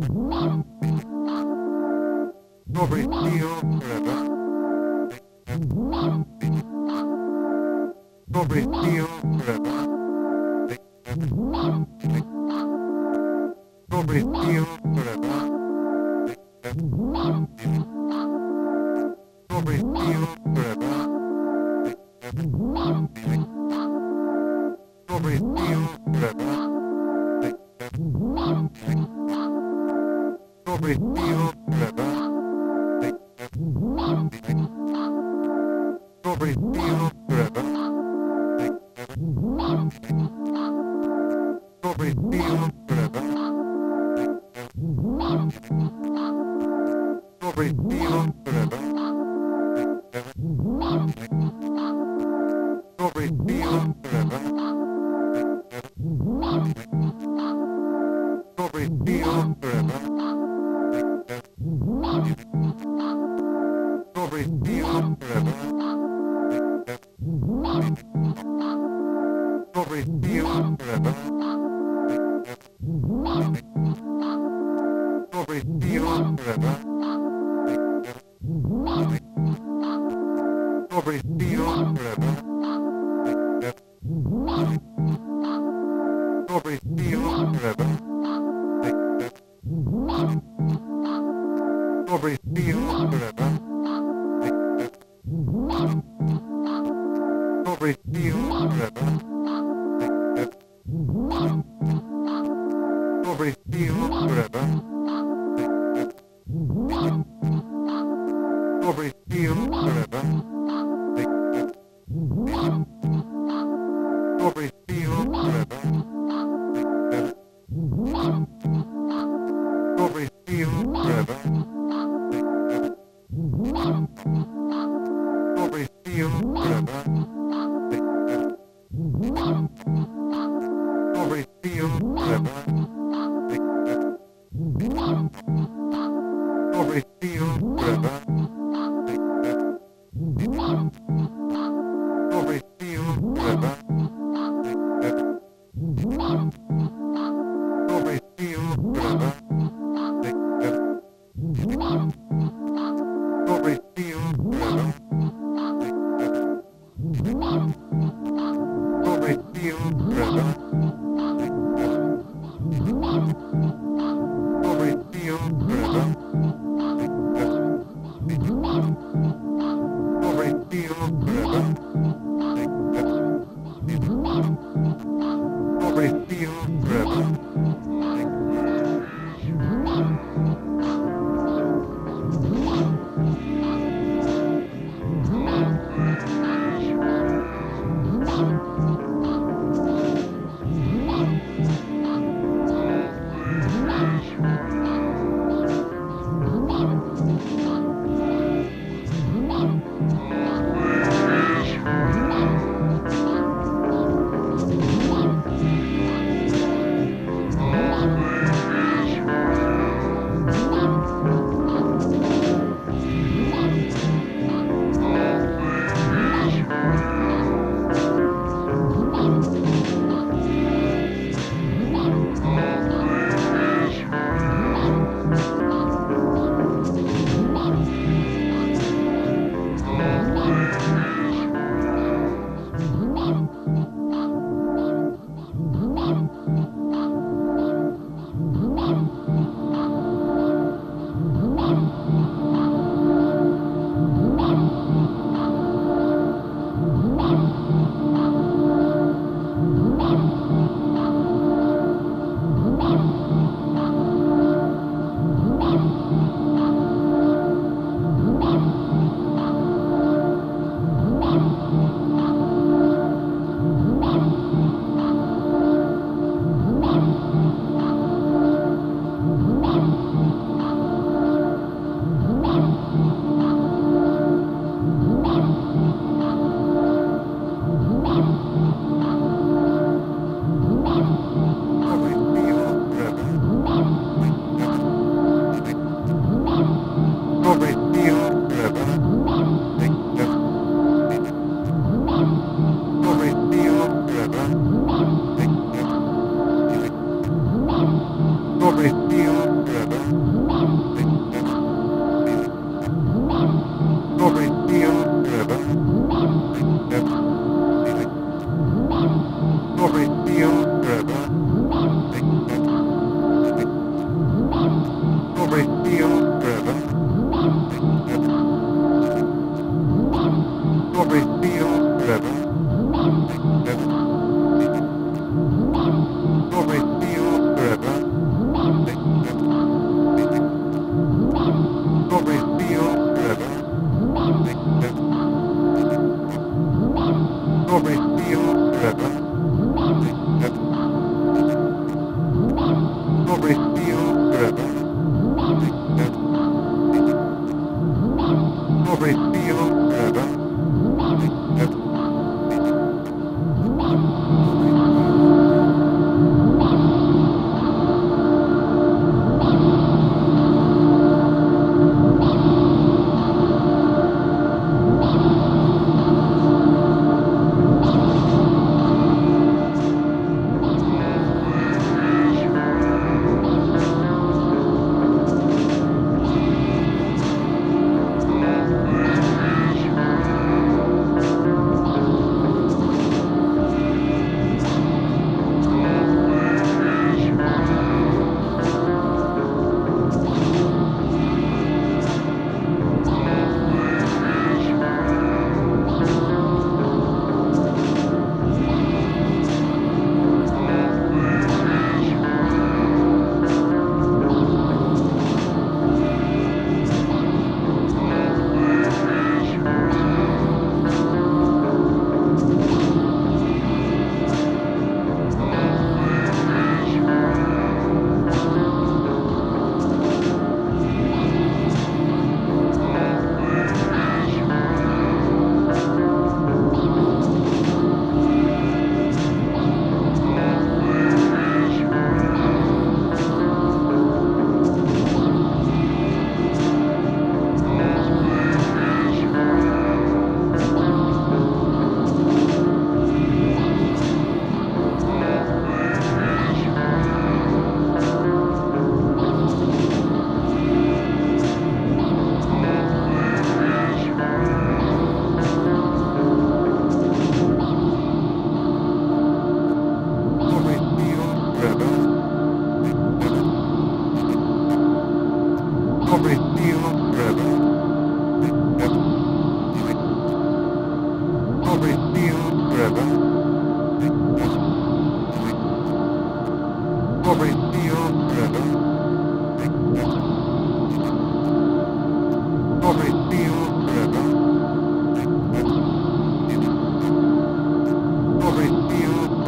Glory to you forever. Glory to you forever. Forever. pretty normally feel forever. Mm -hmm.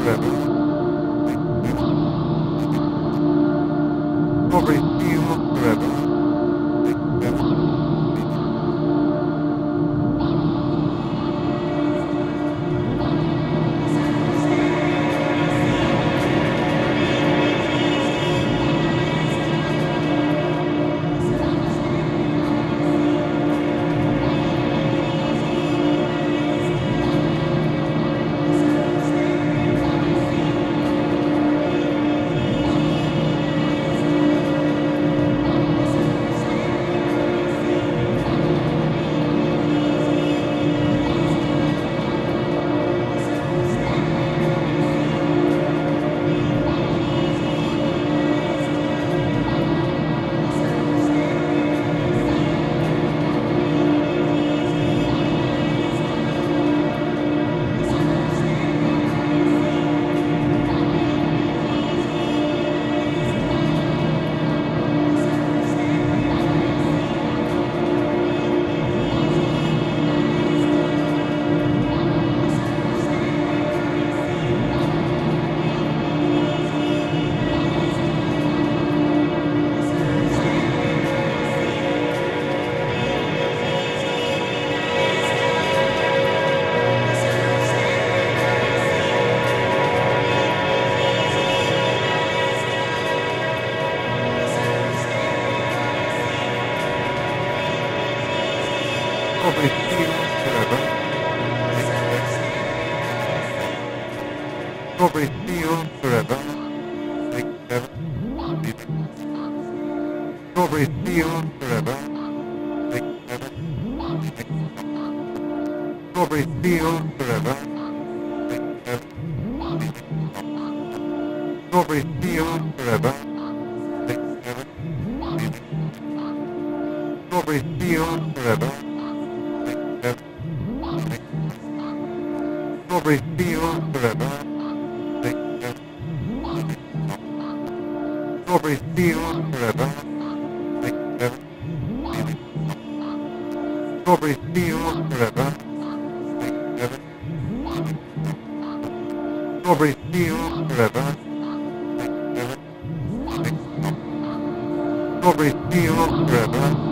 Incredible. Discovery Zero Forever. Discovery Zero Forever. Discovery Zero Forever. Discovery Zero Forever. Discovery Zero Forever. Discovery Zero Forever. every feels forever. forever. Strawberry forever. Strawberry Fields forever.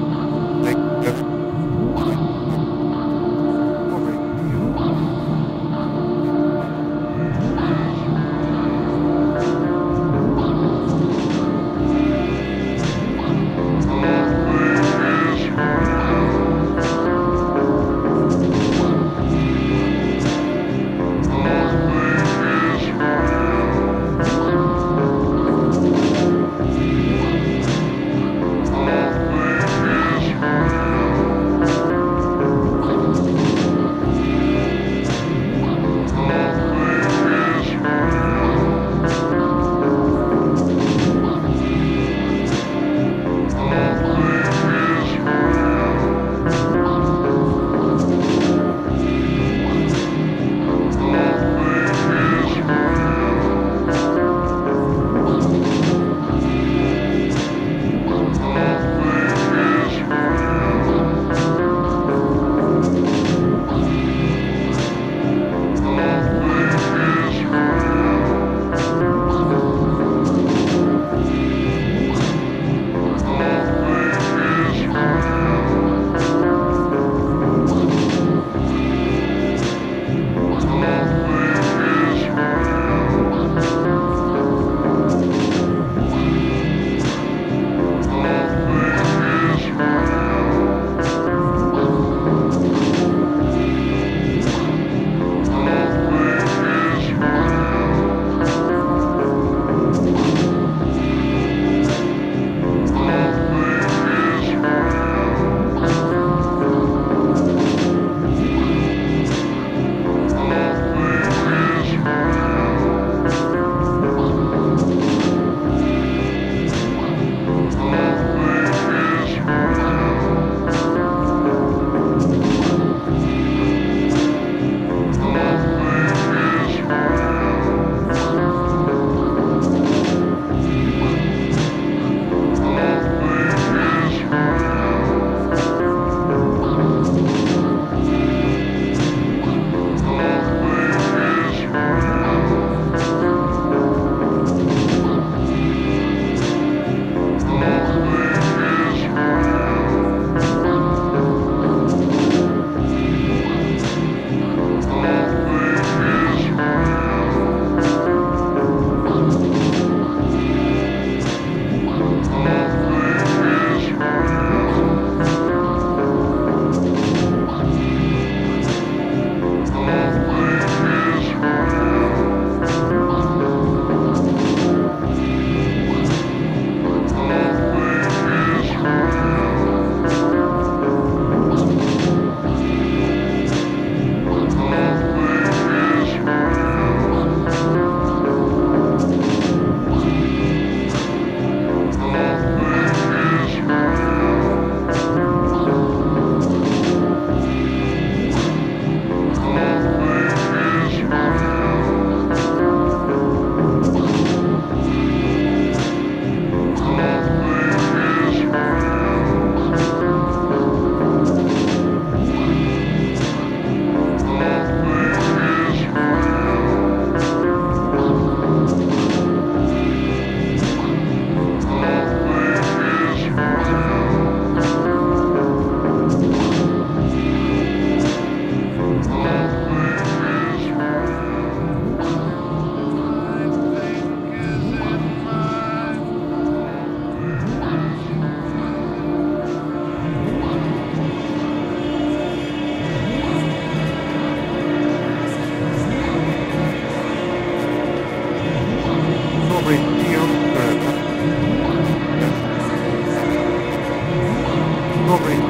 over.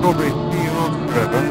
sobre Dios